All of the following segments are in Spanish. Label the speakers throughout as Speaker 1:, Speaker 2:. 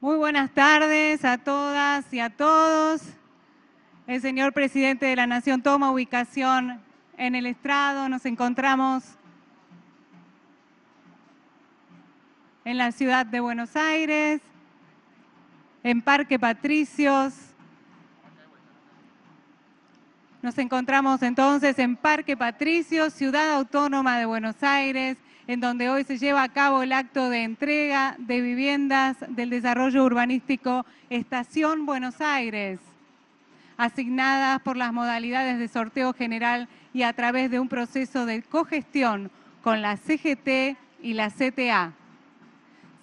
Speaker 1: Muy buenas tardes a todas y a todos. El señor presidente de la Nación toma ubicación en el estrado. Nos encontramos en la ciudad de Buenos Aires, en Parque Patricios. Nos encontramos entonces en Parque Patricios, ciudad autónoma de Buenos Aires, en donde hoy se lleva a cabo el acto de entrega de viviendas del desarrollo urbanístico Estación Buenos Aires, asignadas por las modalidades de sorteo general y a través de un proceso de cogestión con la CGT y la CTA.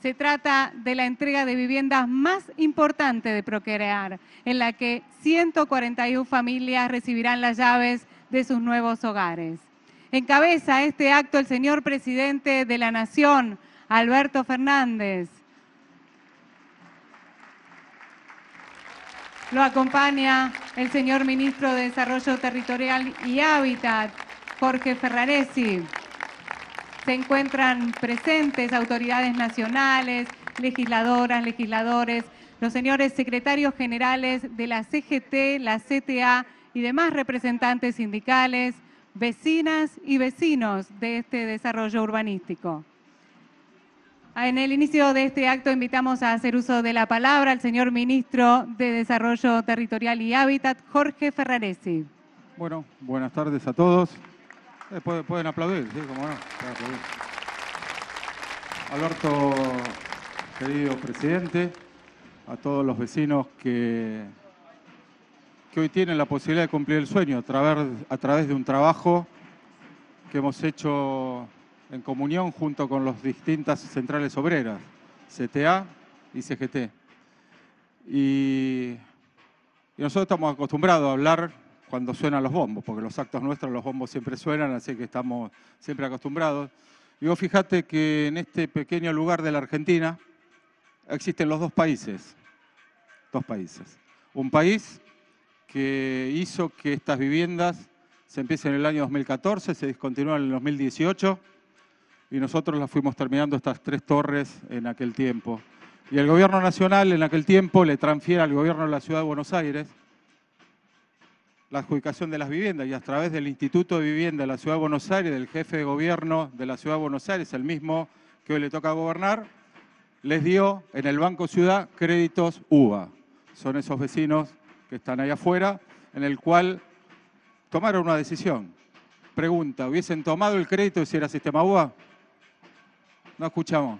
Speaker 1: Se trata de la entrega de viviendas más importante de Procrear, en la que 141 familias recibirán las llaves de sus nuevos hogares. Encabeza este acto el señor presidente de la Nación, Alberto Fernández. Lo acompaña el señor ministro de Desarrollo Territorial y Hábitat, Jorge Ferraresi. Se encuentran presentes autoridades nacionales, legisladoras, legisladores, los señores secretarios generales de la CGT, la CTA y demás representantes sindicales, vecinas y vecinos de este desarrollo urbanístico. En el inicio de este acto invitamos a hacer uso de la palabra al señor ministro de Desarrollo Territorial y Hábitat, Jorge Ferraresi.
Speaker 2: Bueno, buenas tardes a todos. Eh, pueden, aplaudir, ¿sí? Como no, Alberto, querido presidente, a todos los vecinos que que hoy tienen la posibilidad de cumplir el sueño a través, a través de un trabajo que hemos hecho en comunión junto con las distintas centrales obreras, CTA y CGT. Y, nosotros estamos acostumbrados a hablar cuando suenan los bombos, porque los actos nuestros los bombos siempre suenan, así que estamos siempre acostumbrados. Y vos fijate que en este pequeño lugar de la Argentina existen los dos países, dos países. Un país que hizo que estas viviendas se empiecen en el año 2014, se discontinúan en el 2018 y nosotros las fuimos terminando estas tres torres en aquel tiempo. Y el gobierno nacional en aquel tiempo le transfiere al gobierno de la ciudad de Buenos Aires la adjudicación de las viviendas y a través del Instituto de Vivienda de la Ciudad de Buenos Aires, del jefe de gobierno de la Ciudad de Buenos Aires, el mismo que hoy le toca gobernar, les dio en el Banco Ciudad créditos UBA. Son esos vecinos que están ahí afuera, en el cual tomaron una decisión. Pregunta, ¿hubiesen tomado el crédito si era sistema UBA? No escuchamos.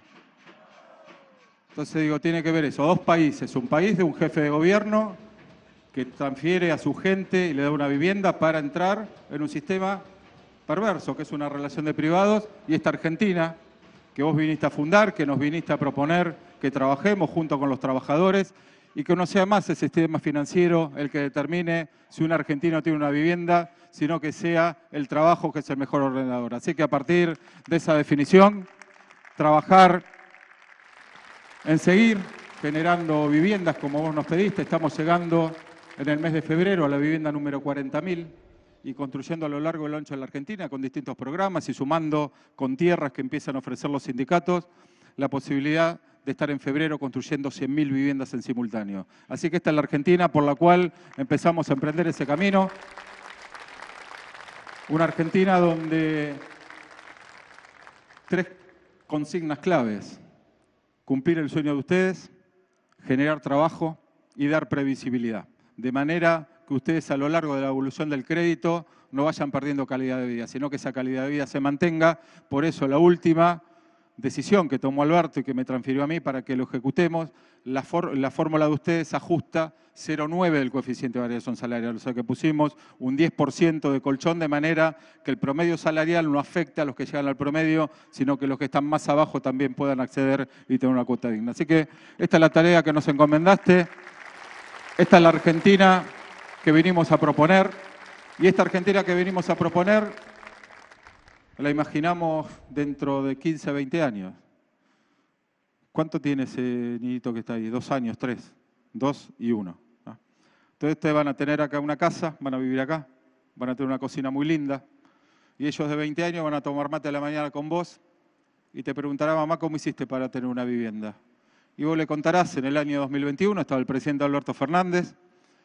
Speaker 2: Entonces digo, tiene que ver eso, dos países, un país de un jefe de gobierno que transfiere a su gente y le da una vivienda para entrar en un sistema perverso, que es una relación de privados, y esta Argentina, que vos viniste a fundar, que nos viniste a proponer que trabajemos junto con los trabajadores y que no sea más el sistema financiero el que determine si un argentino tiene una vivienda, sino que sea el trabajo que es el mejor ordenador. Así que a partir de esa definición, trabajar en seguir generando viviendas como vos nos pediste. Estamos llegando en el mes de febrero a la vivienda número 40.000 y construyendo a lo largo del ancho de la Argentina con distintos programas y sumando con tierras que empiezan a ofrecer los sindicatos la posibilidad de estar en febrero construyendo 100.000 viviendas en simultáneo. Así que esta es la Argentina por la cual empezamos a emprender ese camino. Una Argentina donde tres consignas claves. Cumplir el sueño de ustedes, generar trabajo y dar previsibilidad. De manera que ustedes a lo largo de la evolución del crédito no vayan perdiendo calidad de vida, sino que esa calidad de vida se mantenga. Por eso la última decisión que tomó Alberto y que me transfirió a mí para que lo ejecutemos, la, fórmula de ustedes ajusta 0,9 del coeficiente de variación salarial, o sea que pusimos un 10% de colchón de manera que el promedio salarial no afecte a los que llegan al promedio, sino que los que están más abajo también puedan acceder y tener una cuota digna. Así que esta es la tarea que nos encomendaste, esta es la Argentina que vinimos a proponer y esta Argentina que vinimos a proponer la imaginamos dentro de 15, 20 años. ¿Cuánto tiene ese niñito que está ahí? Dos años, tres. Dos y uno. Entonces ustedes van a tener acá una casa, van a vivir acá, van a tener una cocina muy linda. Y ellos de 20 años van a tomar mate a la mañana con vos y te preguntará, mamá, ¿cómo hiciste para tener una vivienda? Y vos le contarás, en el año 2021 estaba el presidente Alberto Fernández,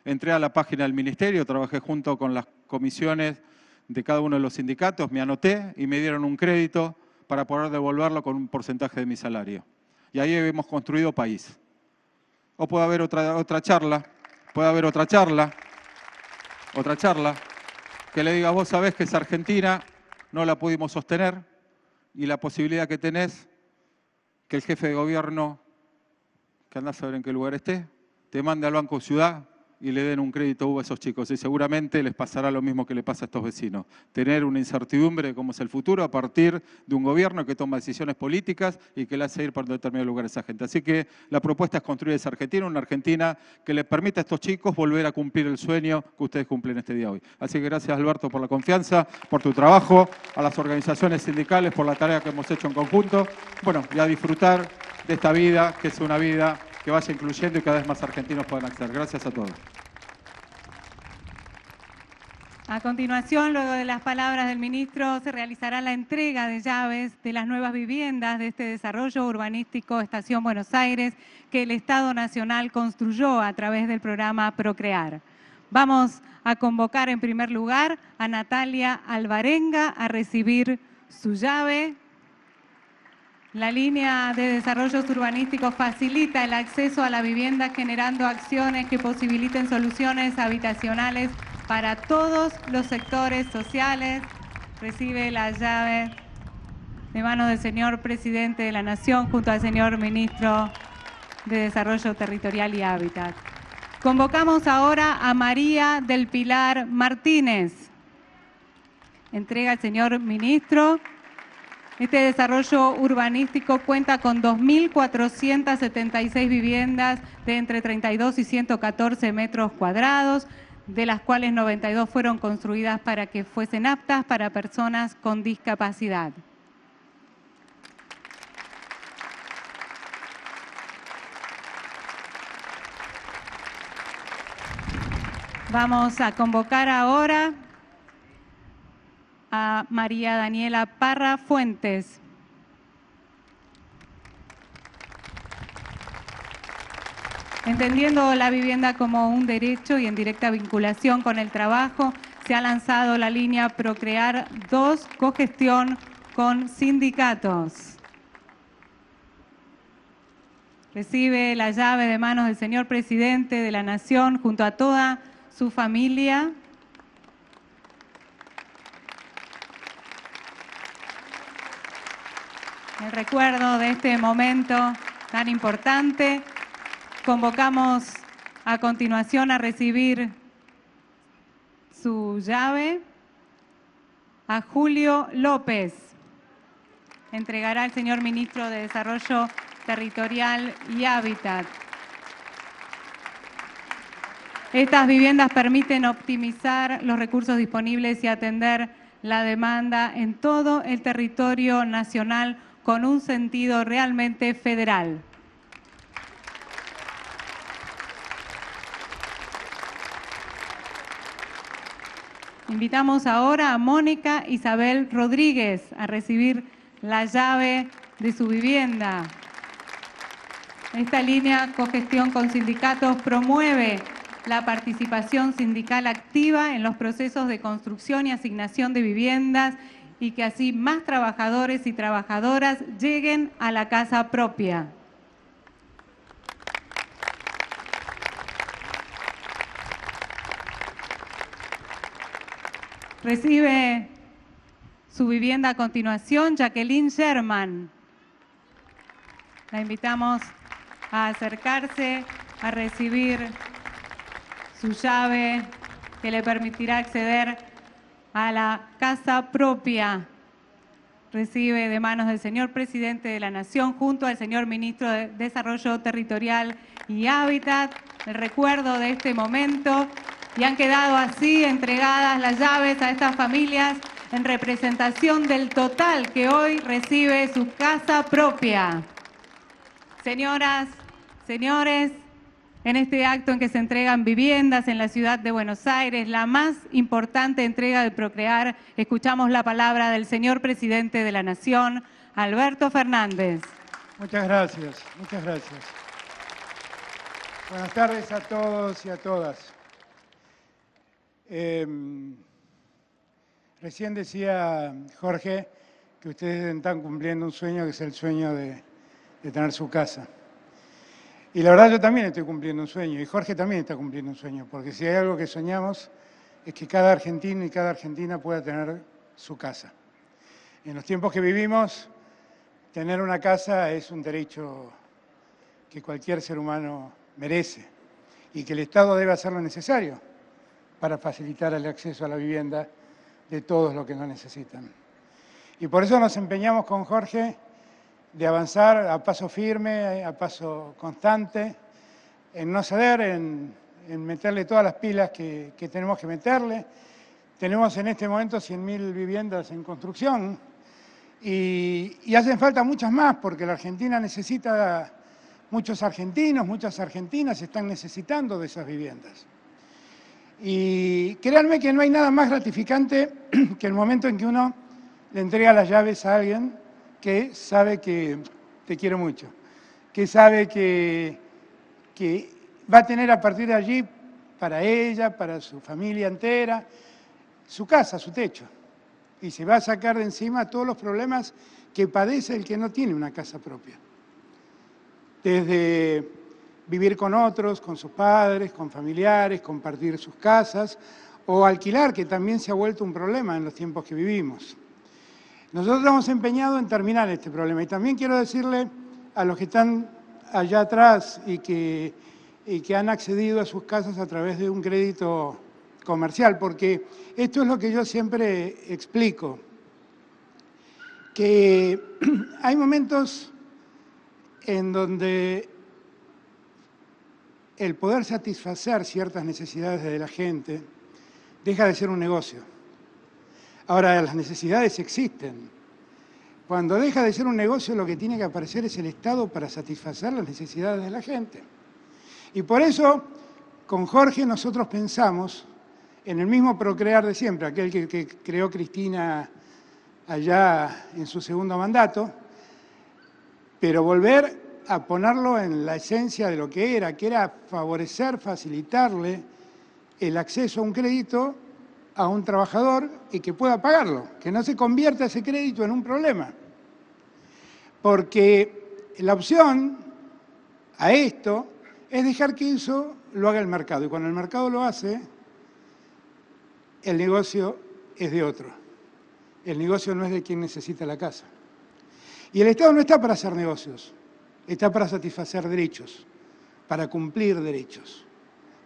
Speaker 2: entré a la página del ministerio, trabajé junto con las comisiones de cada uno de los sindicatos, me anoté y me dieron un crédito para poder devolverlo con un porcentaje de mi salario. Y ahí hemos construido país. O puede haber otra, otra charla, puede haber otra charla, otra charla, que le diga, vos sabés que es Argentina, no la pudimos sostener, y la posibilidad que tenés que el jefe de gobierno, que andás a ver en qué lugar esté, te mande al Banco Ciudad y le den un crédito a esos chicos. Y seguramente les pasará lo mismo que le pasa a estos vecinos. Tener una incertidumbre de cómo es el futuro a partir de un gobierno que toma decisiones políticas y que le hace ir por determinado lugar a esa gente. Así que la propuesta es construir esa Argentina, una Argentina que le permita a estos chicos volver a cumplir el sueño que ustedes cumplen este día hoy. Así que gracias Alberto por la confianza, por tu trabajo, a las organizaciones sindicales por la tarea que hemos hecho en conjunto. Bueno, y a disfrutar de esta vida, que es una vida que vaya incluyendo y cada vez más argentinos puedan acceder. Gracias a todos.
Speaker 1: A continuación, luego de las palabras del ministro, se realizará la entrega de llaves de las nuevas viviendas de este desarrollo urbanístico Estación Buenos Aires que el Estado Nacional construyó a través del programa Procrear. Vamos a convocar en primer lugar a Natalia Alvarenga a recibir su llave. La línea de desarrollos urbanísticos facilita el acceso a la vivienda generando acciones que posibiliten soluciones habitacionales para todos los sectores sociales. Recibe la llave de manos del señor Presidente de la Nación junto al señor Ministro de Desarrollo Territorial y Hábitat. Convocamos ahora a María del Pilar Martínez. Entrega el señor Ministro. Este desarrollo urbanístico cuenta con 2.476 viviendas de entre 32 y 114 metros cuadrados, de las cuales 92 fueron construidas para que fuesen aptas para personas con discapacidad. Vamos a convocar ahora a María Daniela Parra Fuentes. Entendiendo la vivienda como un derecho y en directa vinculación con el trabajo, se ha lanzado la línea Procrear 2 cogestión con sindicatos. Recibe la llave de manos del señor presidente de la Nación junto a toda su familia. El recuerdo de este momento tan importante. Convocamos a continuación a recibir su llave a Julio López. Entregará el señor Ministro de Desarrollo Territorial y Hábitat. Estas viviendas permiten optimizar los recursos disponibles y atender la demanda en todo el territorio nacional con un sentido realmente federal. Invitamos ahora a Mónica Isabel Rodríguez a recibir la llave de su vivienda. Esta línea cogestión con sindicatos promueve la participación sindical activa en los procesos de construcción y asignación de viviendas y que así más trabajadores y trabajadoras lleguen a la casa propia. Recibe su vivienda a continuación Jacqueline Sherman. La invitamos a acercarse a recibir su llave que le permitirá acceder a la casa propia. Recibe de manos del señor Presidente de la Nación junto al señor Ministro de Desarrollo Territorial y Hábitat el recuerdo de este momento y han quedado así entregadas las llaves a estas familias en representación del total que hoy recibe su casa propia. Señoras, señores, en este acto en que se entregan viviendas en la ciudad de Buenos Aires, la más importante entrega de Procrear, escuchamos la palabra del señor presidente de la Nación, Alberto Fernández.
Speaker 3: Muchas gracias, muchas gracias. Buenas tardes a todos y a todas. Em, recién decía Jorge que ustedes están cumpliendo un sueño que es el sueño de, de tener su casa. Y la verdad yo también estoy cumpliendo un sueño y Jorge también está cumpliendo un sueño, porque si hay algo que soñamos es que cada argentino y cada argentina pueda tener su casa. En los tiempos que vivimos, tener una casa es un derecho que cualquier ser humano merece y que el Estado debe hacer lo necesario para facilitar el acceso a la vivienda de todos los que lo necesitan. Y por eso nos empeñamos con Jorge de avanzar a paso firme, a paso constante, en no ceder, en, meterle todas las pilas que, tenemos que meterle. Tenemos en este momento 100.000 viviendas en construcción y, y hacen falta muchas más porque la Argentina necesita Muchos argentinos, muchas argentinas están necesitando de esas viviendas. Y créanme que no hay nada más gratificante que el momento en que uno le entrega las llaves a alguien que sabe que te quiere mucho, que sabe que, que va a tener a partir de allí para ella, para su familia entera, su casa, su techo. Y se va a sacar de encima todos los problemas que padece el que no tiene una casa propia desde vivir con otros, con sus padres, con familiares, compartir sus casas o alquilar, que también se ha vuelto un problema en los tiempos que vivimos. Nosotros hemos empeñado en terminar este problema y también quiero decirle a los que están allá atrás y que, y que han accedido a sus casas a través de un crédito comercial, porque esto es lo que yo siempre explico, que hay momentos en donde el poder satisfacer ciertas necesidades de la gente deja de ser un negocio. Ahora, las necesidades existen. Cuando deja de ser un negocio, lo que tiene que aparecer es el Estado para satisfacer las necesidades de la gente. Y por eso, con Jorge nosotros pensamos en el mismo procrear de siempre, aquel que, creó Cristina allá en su segundo mandato, pero volver a ponerlo en la esencia de lo que era, que era favorecer, facilitarle el acceso a un crédito a un trabajador y que pueda pagarlo, que no se convierta ese crédito en un problema. Porque la opción a esto es dejar que eso lo haga el mercado. Y cuando el mercado lo hace, el negocio es de otro. El negocio no es de quien necesita la casa. Y el Estado no está para hacer negocios, está para satisfacer derechos, para cumplir derechos,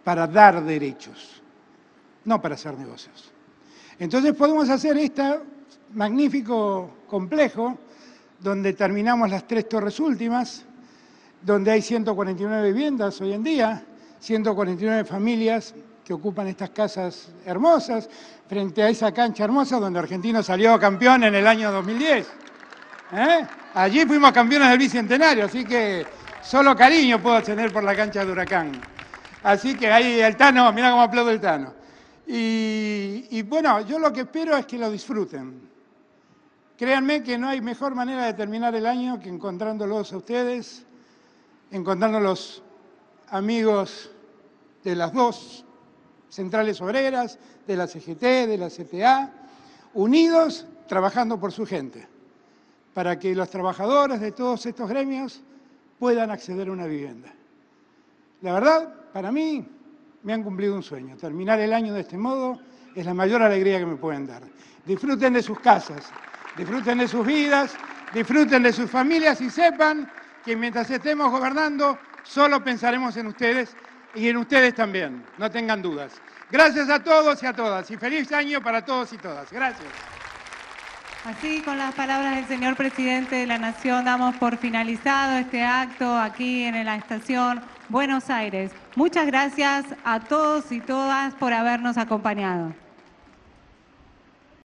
Speaker 3: para dar derechos, no para hacer negocios. Entonces podemos hacer este magnífico complejo donde terminamos las tres torres últimas, donde hay 149 viviendas hoy en día, 149 familias que ocupan estas casas hermosas, frente a esa cancha hermosa donde Argentino salió campeón en el año 2010. ¿Eh? Allí fuimos campeones del Bicentenario, así que solo cariño puedo tener por la cancha de Huracán. Así que ahí el Tano, mira cómo aplaudo el Tano. Y, bueno, yo lo que espero es que lo disfruten. Créanme que no hay mejor manera de terminar el año que encontrándolos a ustedes, encontrándolos amigos de las dos centrales obreras, de la CGT, de la CTA, unidos trabajando por su gente para que los trabajadores de todos estos gremios puedan acceder a una vivienda. La verdad, para mí, me han cumplido un sueño. Terminar el año de este modo es la mayor alegría que me pueden dar. Disfruten de sus casas, disfruten de sus vidas, disfruten de sus familias y sepan que mientras estemos gobernando, solo pensaremos en ustedes y en ustedes también, no tengan dudas. Gracias a todos y a todas y feliz año para todos y todas. Gracias.
Speaker 1: Así, con las palabras del señor presidente de la Nación, damos por finalizado este acto aquí en la estación Buenos Aires. Muchas gracias a todos y todas por habernos acompañado.